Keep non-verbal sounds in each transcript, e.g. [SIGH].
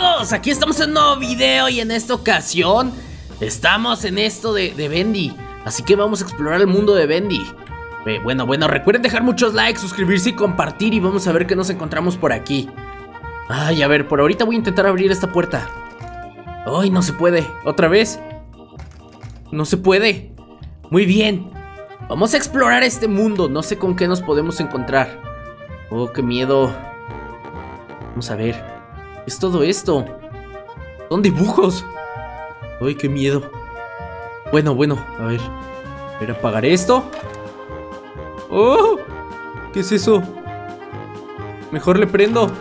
todos? Aquí estamos en un nuevo video y en esta ocasión estamos en esto de, de Bendy. Así que vamos a explorar el mundo de Bendy. Eh, bueno, bueno, recuerden dejar muchos likes, suscribirse y compartir y vamos a ver qué nos encontramos por aquí. Ay, a ver, por ahorita voy a intentar abrir esta puerta. Ay, no se puede. ¿Otra vez? No se puede. Muy bien. Vamos a explorar este mundo. No sé con qué nos podemos encontrar. Oh, qué miedo. Vamos a ver. ¿Qué es todo esto? Son dibujos. Ay, qué miedo. Bueno, bueno, a ver. A ver, esto. ¡Oh! ¿Qué es eso? Mejor le prendo.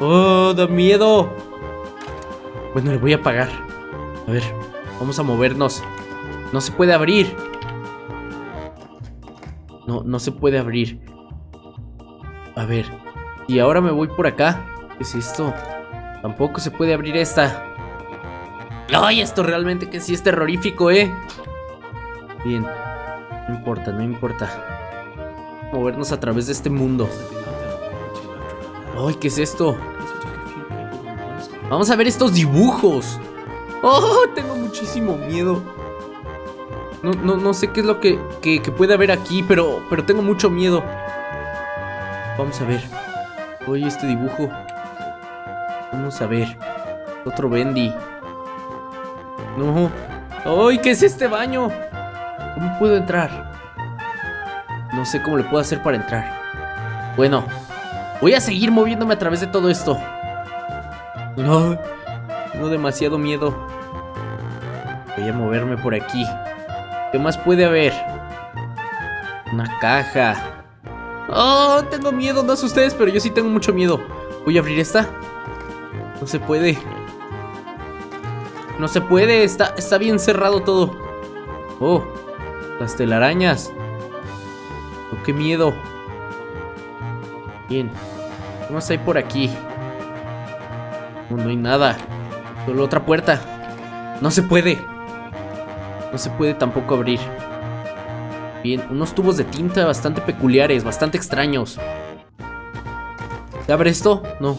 ¡Oh, da miedo! Bueno, le voy a apagar. A ver, vamos a movernos. No se puede abrir. No, no se puede abrir. A ver. Y ahora me voy por acá. ¿Qué es esto? Tampoco se puede abrir esta. Ay, esto realmente que sí es terrorífico, ¿eh? Bien. No importa, no importa. Movernos a través de este mundo. Ay, ¿qué es esto? Vamos a ver estos dibujos. Oh, tengo muchísimo miedo. No, no, no sé qué es lo que, que, que, puede haber aquí, pero, pero tengo mucho miedo. Vamos a ver. Oye, este dibujo. Vamos a ver. Otro Bendy. No. ¡Ay, qué es este baño! ¿Cómo puedo entrar? No sé cómo le puedo hacer para entrar. Bueno, voy a seguir moviéndome a través de todo esto. No, tengo demasiado miedo. Voy a moverme por aquí. ¿Qué más puede haber? Una caja. Oh, tengo miedo, no sé ustedes, pero yo sí tengo mucho miedo. Voy a abrir esta. No se puede. No se puede, está, está bien cerrado todo. Oh, las telarañas. Oh, qué miedo. Bien. ¿Qué más hay por aquí? No, no hay nada. Solo otra puerta. No se puede. No se puede tampoco abrir. Bien, unos tubos de tinta bastante peculiares, bastante extraños. ¿Se abre esto? No.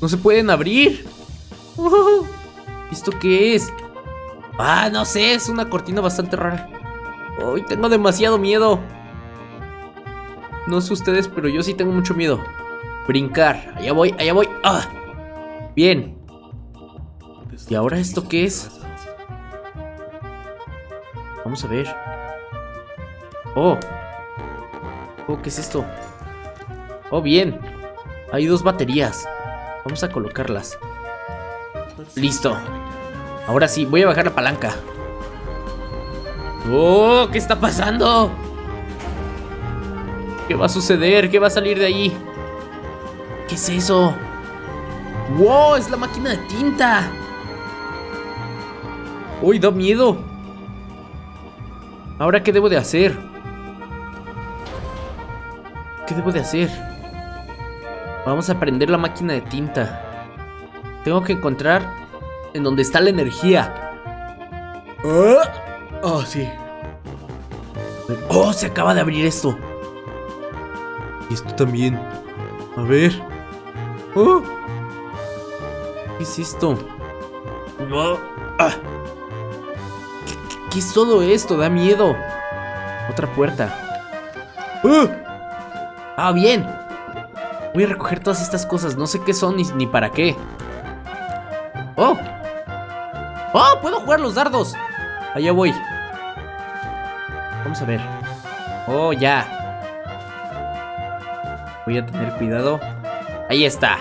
No se pueden abrir. ¿Esto qué es? Ah, no sé, es una cortina bastante rara. Hoy tengo demasiado miedo. No sé ustedes, pero yo sí tengo mucho miedo. Brincar. Allá voy, allá voy. Ah. Bien. ¿Y ahora esto qué es? Vamos a ver. Oh. Oh, ¿qué es esto? Oh, bien. Hay dos baterías. Vamos a colocarlas. Listo. Ahora sí, voy a bajar la palanca. Oh, ¿qué está pasando? ¿Qué va a suceder? ¿Qué va a salir de ahí? ¿Qué es eso? ¡Wow! Es la máquina de tinta. ¡Uy, da miedo! ¿Ahora qué debo de hacer? ¿Qué debo de hacer? Vamos a prender la máquina de tinta. Tengo que encontrar en donde está la energía. Oh, oh sí. Oh, se acaba de abrir esto. Y esto también. A ver. Oh. ¿Qué es esto? Oh. Ah. ¿Qué, qué, qué, es todo esto? Da miedo. Otra puerta. ¡Uh! Ah, bien. Voy a recoger todas estas cosas. No sé qué son ni, ni para qué. ¡Oh! ¡Oh! ¡Puedo jugar los dardos! Allá voy. Vamos a ver. ¡Oh, ya! Voy a tener cuidado. Ahí está.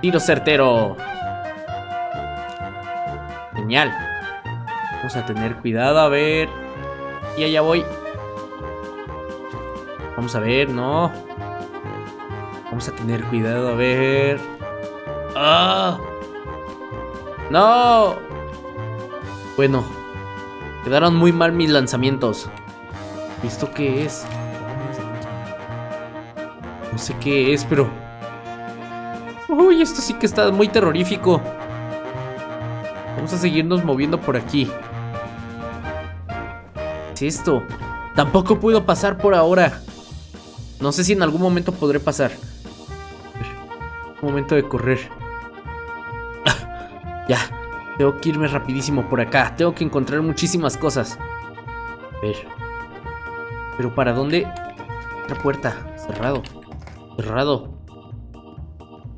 Tiro certero. Genial. Vamos a tener cuidado, a ver. Y allá voy. Vamos a ver, no. Vamos a tener cuidado, a ver. ¡Ah! ¡No! Bueno, quedaron muy mal mis lanzamientos. ¿Esto qué es? No sé qué es, pero... Uy, esto sí que está muy terrorífico. Vamos a seguirnos moviendo por aquí. ¿Qué es esto? Tampoco puedo pasar por ahora. No sé si en algún momento podré pasar. Momento de correr. [LAUGHS] ya. Tengo que irme rapidísimo por acá. Tengo que encontrar muchísimas cosas. A ver. Pero ¿para dónde? Otra puerta. Cerrado. Cerrado.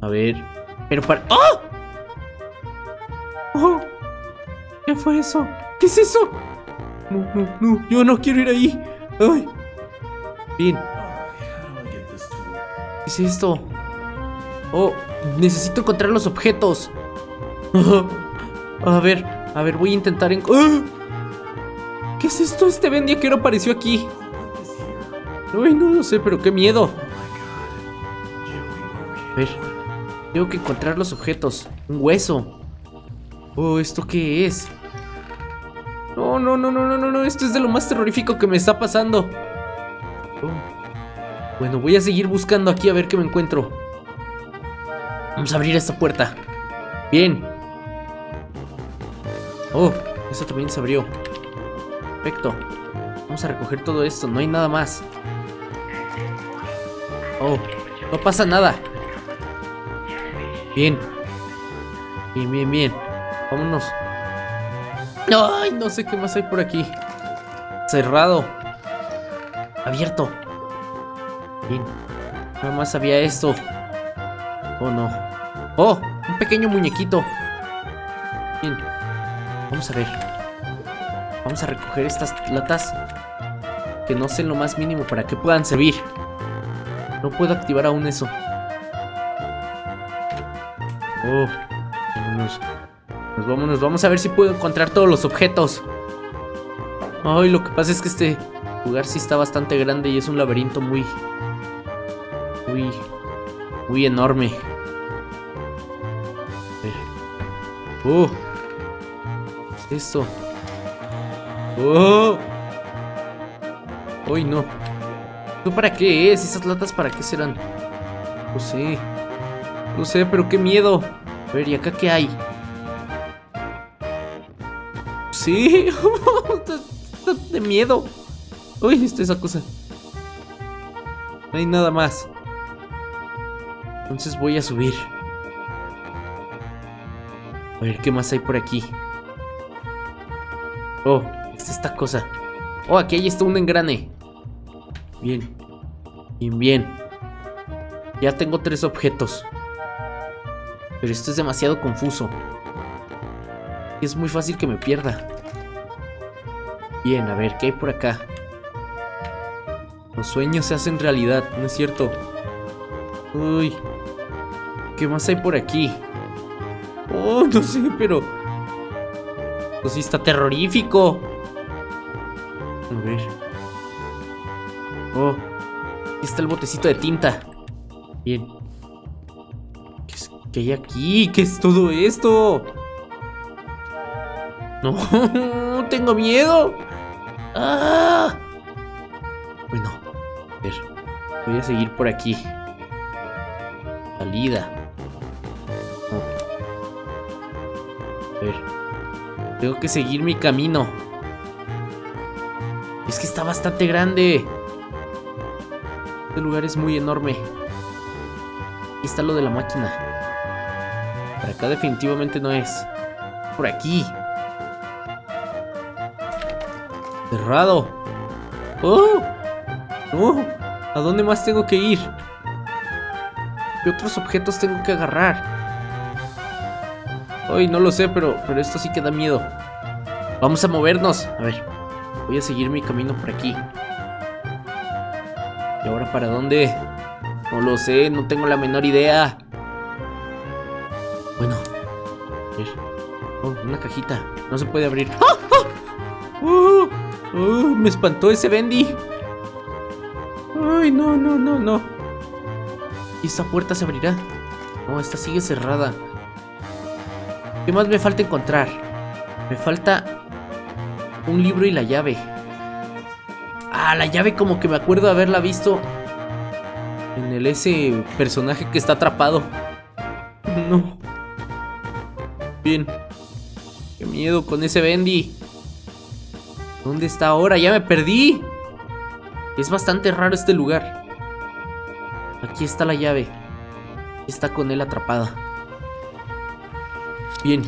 A ver. Pero para... ¡Oh! ¡Oh! ¿Qué fue eso? ¿Qué es eso? No, no, no. Yo no quiero ir ahí. ¡Ay! Bien. ¿Qué es esto? Oh, necesito encontrar los objetos. [LAUGHS] a ver, a ver, voy a intentar en... ¡Ah! ¿Qué es esto? Este Bendy que apareció aquí. Ay, no lo sé, pero qué miedo. A ver, tengo que encontrar los objetos. Un hueso. Oh, ¿esto qué es? No, no, no, no, no, no, no. Esto es de lo más terrorífico que me está pasando. Oh. Bueno, voy a seguir buscando aquí a ver qué me encuentro. Vamos a abrir esta puerta. Bien. Oh, eso también se abrió. Perfecto. Vamos a recoger todo esto. No hay nada más. Oh, no pasa nada. Bien. Bien, bien, bien. Vámonos. Ay, no sé qué más hay por aquí. Cerrado. Abierto. Bien. Nada más había esto. Oh, no. Oh, un pequeño muñequito. Bien. Vamos a ver. Vamos a recoger estas latas. Que no sé lo más mínimo para que puedan servir. No puedo activar aún eso. Oh, vámonos. Nos vámonos, vamos a ver si puedo encontrar todos los objetos. Ay, lo que pasa es que este lugar sí está bastante grande y es un laberinto muy... Muy... Muy enorme. Ver. ¡Oh! Esto. ¡Oh! ¡Uy, no! ¿Tú para qué es? ¿Esas latas para qué serán? No sé. No sé, pero qué miedo. A ver, ¿y acá qué hay? Sí, [LAUGHS] de miedo. Uy, esto es esa cosa. No hay nada más. Entonces voy a subir. A ver qué más hay por aquí. Oh, es esta cosa. Oh, aquí hay esto un engrane. Bien. Bien, bien. Ya tengo tres objetos. Pero esto es demasiado confuso. Es muy fácil que me pierda. Bien, a ver, ¿qué hay por acá? Los sueños se hacen realidad, ¿no es cierto? Uy. ¿Qué más hay por aquí? Oh, no sé, pero... Esto sí está terrorífico. A ver. Oh. Aquí está el botecito de tinta. Bien. ¿Qué, es, ¿Qué hay aquí? ¿Qué es todo esto? No, [LAUGHS] tengo miedo. ¡Ah! Bueno, a ver, voy a seguir por aquí. A ver, tengo que seguir mi camino. Es que está bastante grande. Este lugar es muy enorme. Aquí está lo de la máquina. Por acá definitivamente no es. Por aquí. Cerrado. ¡Oh! ¡Oh! ¿A dónde más tengo que ir? ¿Qué otros objetos tengo que agarrar? Ay, no lo sé, pero, pero esto sí que da miedo. Vamos a movernos. A ver, voy a seguir mi camino por aquí. ¿Y ahora para dónde? No lo sé, no tengo la menor idea. Bueno, a ver. Oh, una cajita. No se puede abrir. ¡Oh! Me espantó ese Bendy. Ay, no, no, no, no. ¿Y esta puerta se abrirá? No, esta sigue cerrada. ¿Qué más me falta encontrar? Me falta un libro y la llave. Ah, la llave como que me acuerdo de haberla visto en el ese personaje que está atrapado. [LAUGHS] No. Bien. Qué miedo con ese Bendy. ¿Dónde está ahora? Ya me perdí. Es bastante raro este lugar. Aquí está la llave. Está con él atrapada. Bien.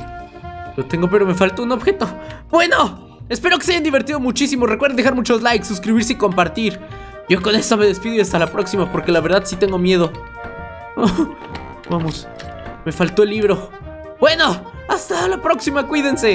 Lo tengo, pero me falta un objeto. Bueno, espero que se hayan divertido muchísimo. Recuerden dejar muchos likes, suscribirse y compartir. Yo con esto me despido y hasta la próxima, porque la verdad sí tengo miedo. [LAUGHS] vamos. Me faltó el libro. Bueno, hasta la próxima, cuídense.